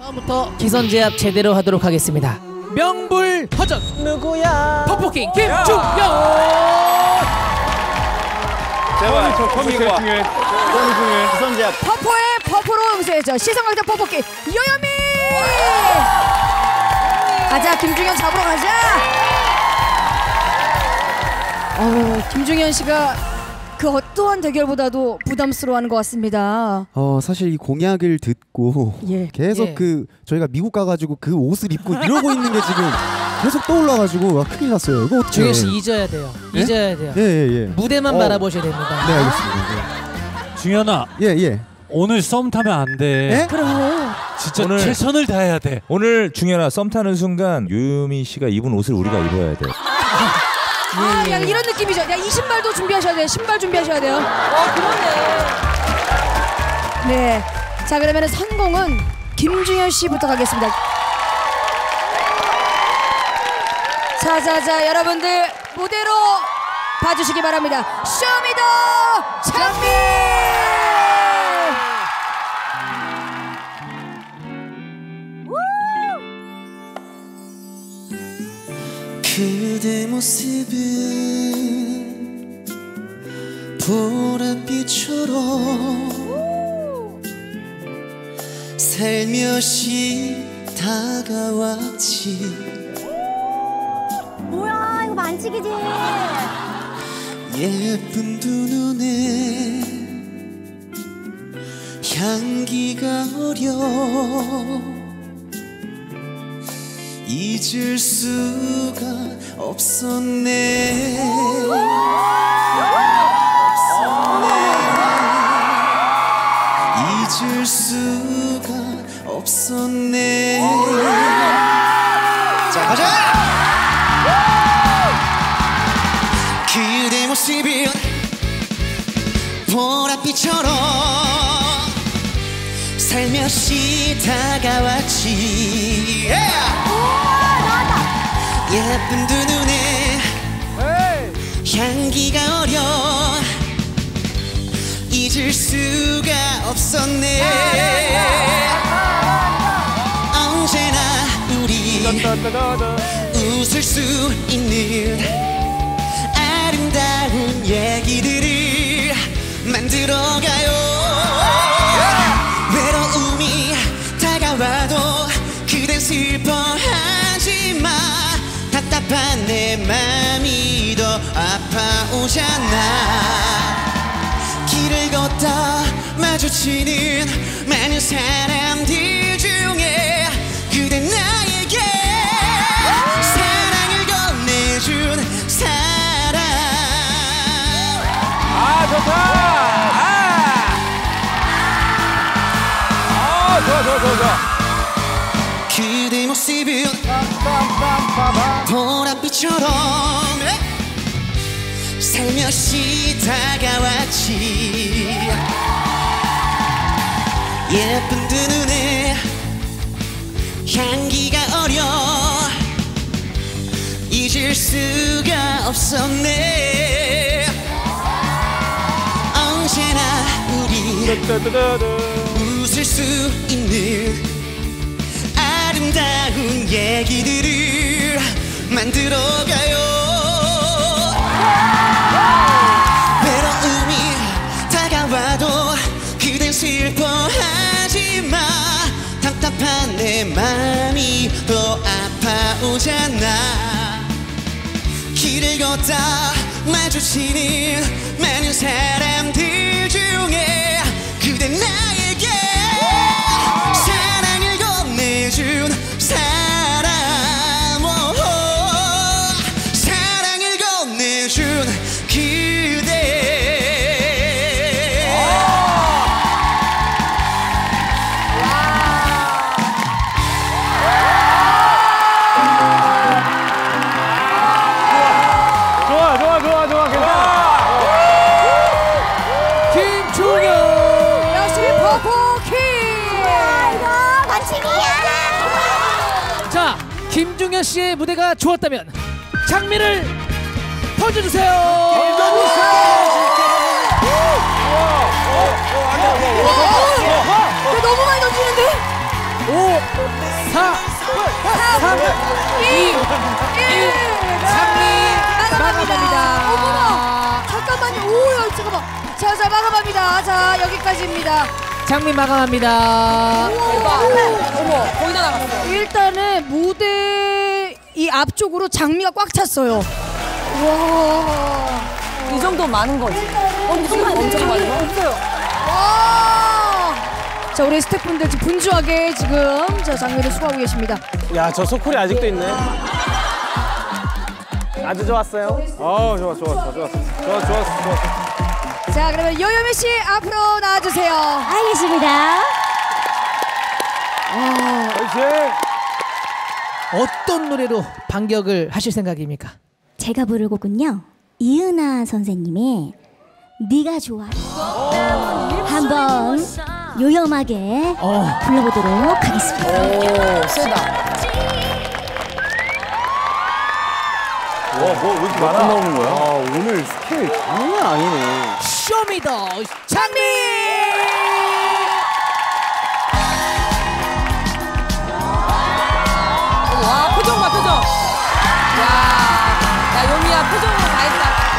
처음부터 기선제압 제대로 하도록 하겠습니다. 명불허전. 누구야? 퍼포킹 김중현. 제발. 저 중요해. 기선제압. 퍼포의 퍼포로 응수해줘. 시성강자 퍼포기 요요미! 가자 김중현 잡으러 가자! 어 김중현 씨가 그 어떠한 대결보다도 부담스러워하는 것 같습니다 어 사실 이 공약을 듣고 예. 계속 예. 그 저희가 미국 가가지고 그 옷을 입고 이러고 있는 게 지금 계속 떠올라가지고 아, 큰일 났어요. 이거 어떻게? 중현 씨 잊어야 돼요. 예? 잊어야 돼요. 예예 예. 무대만 어. 바라보셔야 됩니다. 네 알겠습니다. 중현아 예 예. 오늘 썸 타면 안 돼. 예? 그럼 진짜 오늘- 최선을 다해야 돼. 오늘 중현아 썸 타는 순간 유미 씨가 입은 옷을 우리가 입어야 돼. 아 그냥 이런 느낌이죠. 야 이 신발도 준비하셔야 돼요. 신발 준비하셔야 돼요. 어 그러네. 네 자 그러면 선공은 김중연 씨부터 가겠습니다. 자 자 자 여러분들 무대로 봐주시기 바랍니다. Show me the 장미 그대 모습은 보랏빛처럼 살며시 다가왔지. 뭐야 이거 만식이지. 예쁜 두 눈에 향기가 어려 잊을 수가 없었네. 없었네 잊을 수가 없었네. 자 가자 살며시 다가왔지. 예쁜 두 눈에 향기가 어려. 잊을 수가 없었네. 언제나 우리 웃을 수 있는 아름다운 얘기들을 만들어가요 답답한 내 맘이 더 아파오잖아 길을 걷다 마주치는 많은 사람들 중에 그대 나에게 사랑을 건네준 사람 아 좋다. 아. 아 좋아 좋아 좋아 좋아. 모습은 보랏빛처럼 살며시 다가왔지. 예쁜 두 눈에 향기가 어려 잊을 수가 없었네. 언제나 우리 웃을 수 있는 아름다운 얘기들을 만들어가요. 외로움이 다가와도 그댄 슬퍼하지 마. 답답한 내 맘이 더 아파오잖아. 길을 걷다 마주치는 많은 사람 김중현 씨의 무대가 좋았다면 장미를 던져주세요. 야, 너무 많이 던지는데? 4 3 2 1 장미 마감합니다. 어머나. 잠깐만요. 오, 야, 잠깐만. 자, 자, 마감합니다. 자, 여기까지입니다. 장미 마감합니다. 대박. 어머, 거의 다 나갔어. 일단은 무대 이 앞쪽으로 장미가 꽉 찼어요. 와. 이 정도 많은 거지. 엄청 엄청 많은 거. 없어요. 와. 자, 우리 스태프분들 지금 분주하게 지금 자, 장미를 수고하고 계십니다. 야, 저 소쿨이 아직도 있네. 아주 좋았어요. 어, 좋아, 좋아, 좋아, 좋아, 좋아, 좋았어, 좋았어. 자, 그러면 요요미 씨 앞으로 나와주세요. 알겠습니다. 화이팅! 어떤 노래로 반격을 하실 생각입니까? 제가 부를 곡은요. 이은하 선생님의 네가 좋아. 한번 요염하게 어. 불러보도록 하겠습니다. 오, 세다. 와, 뭐 왜 이렇게 많아? 나오는 거야? 아 오늘 스케일 장난 아니네. Show me the 장미. 와, 표정 봐, 표정. 야, 야, 요미야, 표정으로 다 했다.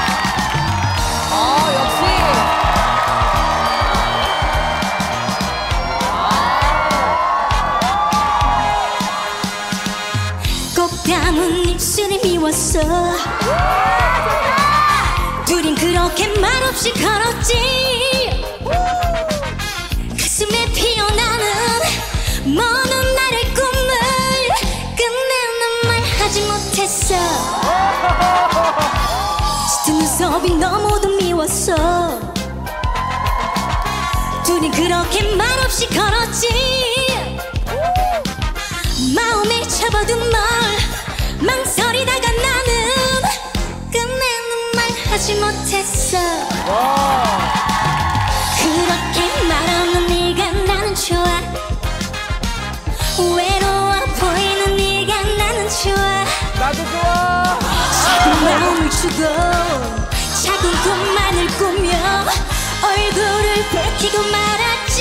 없이 걸었지. 가슴에 피어나는 먼 나의 꿈을 끝내는 말 하지 못했어. 짙은 눈썹이 너무도 미웠어. 둘이 그렇게 말없이 걸었지. 마음에 접어둔 널 망설 하지 못했어. 그렇게 말하는 네가 나는 좋아. 외로워 보이는 네가 나는 좋아. 나도 좋아! 작은 마음을 주고 작은 꿈만을 꾸며 얼굴을 붉히고 말았지.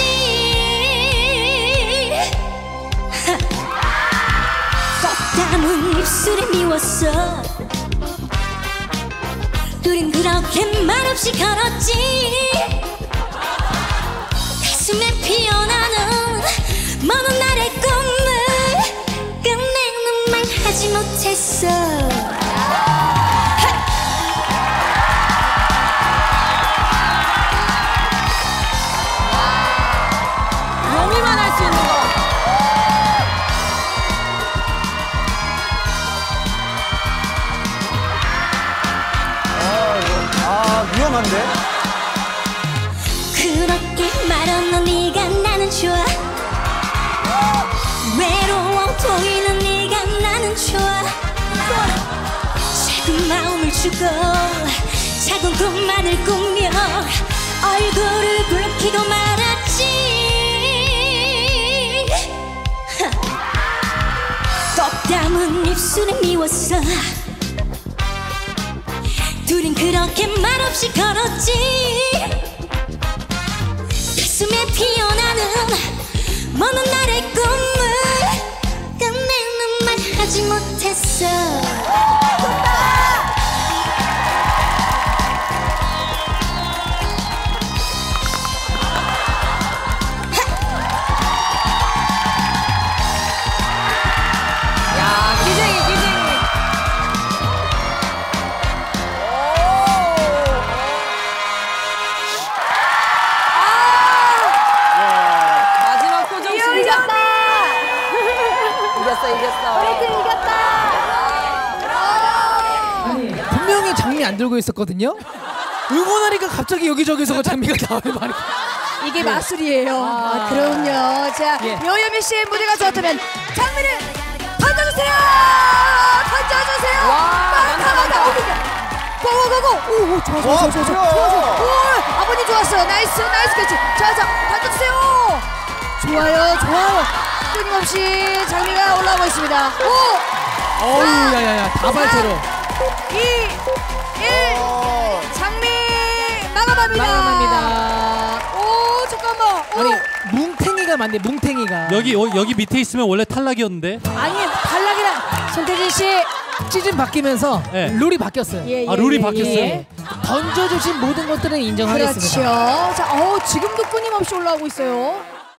꽉 담은 입술이 미웠어 둘인 그렇게 말없이 걸었지 그렇게 말하는 네가 나는 좋아. 외로워 보이는 네가 나는 좋아. 작은 마음을 주고 작은 꿈만을 꾸며 얼굴을 붉히고 말았지. 꼭 담은 입술이 미웠어. 둘인 그렇게 말없이 걸었지. 가슴에 피어나는 먼 날의 꿈을 끝내는 말 하지 못했어 이겼어, 이겼어. 분명히 장미 안 들고 있었거든요. 응원하니까 갑자기 여기저기서 장미가 나와요. 말이. 이게 마술이에요. 아, 그럼요. 자, 예. 요요미 씨의 무대가 좋았다면 장미를 던져주세요. 던져주세요. 많다 많다. Go go go go. 오, 오, 좋아, 좋아, 좋아, 좋아, 좋아, 좋아, 좋아. 오, 아버님 좋았어요. Nice, nice catch. 자, 자, 던져주세요. 좋아요, 좋아요. 끊임없이 장미가 올라오고 있습니다. 오, 어우, 야야야, 다발제로. 2, 1. 장미 마감합니다. 마감합니다. 오, 잠깐만. 오. 아니 뭉탱이 뭉탱이가 맞네 뭉탱이가 여기 어, 여기 밑에 있으면 원래 탈락이었는데. 아니 탈락이라 손태진 씨. 시즌 바뀌면서 네. 룰이 바뀌었어요 예, 예, 아, 룰이 예, 바뀌었어요? 예. 던져주신 모든 것들은 그렇죠. 인정하겠습니다 자, 어 지금도 끊임없이 올라오고 있어요.